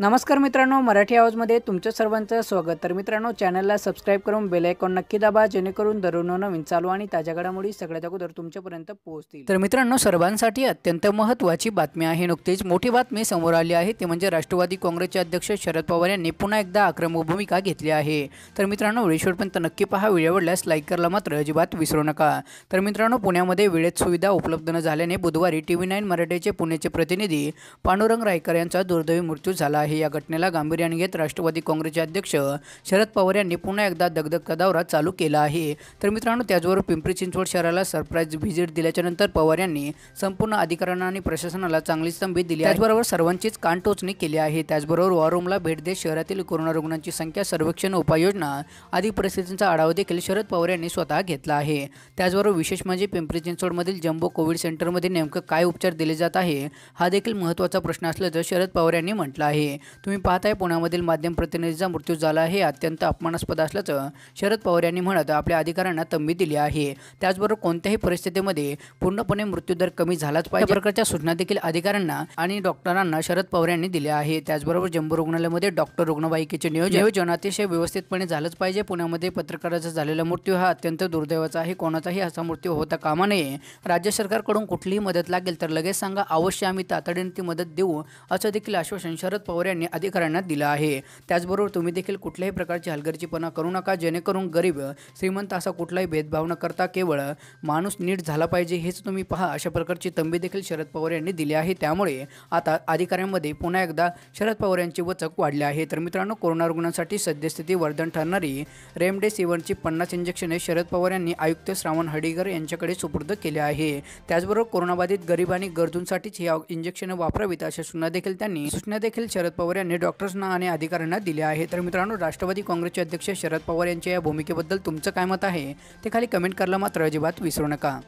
नमस्कार मित्रांनो मराठी आवाजमध्ये तुमचं सर्वांचं स्वागत. तर मित्रांनो चॅनलला सबस्क्राईब करून बेल आयकॉन नक्की दाबा जेणेकरून दररोज नवीन चालू आणि ताज्या घडामोडी सगळ्यात अगोदर तुमच्यापर्यंत पोहोचतील. तर मित्रांनो सर्वांसाठी अत्यंत महत्त्वाची बातमी आहे नुकतीच. मोठी बातमी समोर आली आहे ते म्हणजे राष्ट्रवादी काँग्रेसचे अध्यक्ष शरद पवार यांनी पुन्हा एकदा आक्रमक भूमिका घेतली आहे. तर मित्रांनो व्हिडिओपर्यंत नक्की पहा. व्हिडिओ आवडल्यास लाईक करायला मात्र अजिबात विसरू नका. तर मित्रांनो पुण्यामध्ये वेळेत सुविधा उपलब्ध न झाल्याने बुधवारी टी व्ही नाईन मराठीचे पुण्याचे प्रतिनिधी पांडुरंग रायकर यांचा दुर्दैवी मृत्यू झाला आहे. या घटनेला गांभीर्याने घेत राष्ट्रवादी काँग्रेसचे अध्यक्ष शरद पवार यांनी पुन्हा एकदा दगदगचा दौरा चालू केला आहे. तर मित्रांनो त्याचबरोबर पिंपरी चिंचवड शहराला सरप्राईज व्हिजिट दिल्याच्या नंतर पवार यांनी संपूर्ण अधिकाऱ्यांना आणि प्रशासनाला चांगली स्तंभित दिली त्याचबरोबर सर्वांचीच कानटोचणी केली आहे. त्याचबरोबर वॉर रूमला भेट देत शहरातील कोरोना रुग्णांची संख्या सर्वेक्षण उपाययोजना आदी परिस्थितींचा आढावा देखील शरद पवार यांनी स्वतः घेतला आहे. त्याचबरोबर विशेष म्हणजे पिंपरी चिंचवडमधील जम्बो कोविड सेंटरमध्ये नेमकं काय उपचार दिले जात आहे हा देखील महत्त्वाचा प्रश्न असल्याचं शरद पवार यांनी म्हटलं आहे. तुम्ही पाहताय पुण्यामधील माध्यम प्रतिनिधीचा मृत्यू झाला हे अत्यंत अपमानास्पद असल्याचं शरद पवार यांनी म्हणत आपल्या अधिकाऱ्यांना तंबी दिली आहे. त्याचबरोबर कोणत्याही परिस्थितीमध्ये पूर्णपणे मृत्यूदर कमी झालाच पाहिजे. प्रकारच्या सूचना देखील अधिकाऱ्यांना आणि डॉक्टरांना शरद पवार यांनी दिल्या आहे त्याचबरोबर जम्बो रुग्णालयामध्ये डॉक्टर रुग्णवाहिकेचे नियोजन अतिशय व्यवस्थितपणे झालंच पाहिजे. पुण्यामध्ये पत्रकाराचा झालेला मृत्यू हा अत्यंत दुर्दैवाचा आहे. कोणाचाही असा मृत्यू होता कामा नये. राज्य सरकारकडून कुठलीही मदत लागेल तर लगेच सांगा. अवश्य आम्ही तातडीने ती मदत देऊ असं देखील आश्वासन शरद पवार यांनी अधिकाऱ्यांना दिला आहे. त्याचबरोबर तुम्ही देखील कुठल्याही प्रकारची हलगर्जीपणा करू नका जेणेकरून गरीब श्रीमंत असा कुठलाही भेदभाव न करता केवळ माणूस नीट झाला पाहिजे हेच तुम्ही पहा अशा प्रकारची तंबी देखील शरद पवार यांनी दिली आहे. त्यामुळे आता अधिकाऱ्यांमध्ये पुन्हा एकदा शरद पवार यांची वचक वाढली आहे. तर मित्रांनो कोरोना रुग्णांसाठी सद्यस्थिती वर्धन ठरणारी रेमडेसिवीरची पन्नास इंजेक्शने शरद पवार यांनी आयुक्त श्रावण हडीगर यांच्याकडे सुपूर्द केले आहे. त्याचबरोबर कोरोनाबाधित गरीब आणि गरजूंसाठीच ही इंजेक्शन वापरावीत अशा सूचना देखील त्यांनी सूचना देखील शरद पवार यांनी डॉक्टर्सना आणि अधिकाऱ्यांना दिले आहे. तर मित्रांनो राष्ट्रवादी काँग्रेसचे अध्यक्ष शरद पवार यांच्या या भूमिकेबद्दल तुमचं काय मत आहे? ते खाली कमेंट करायला मात्र अजिबात विसरू नका.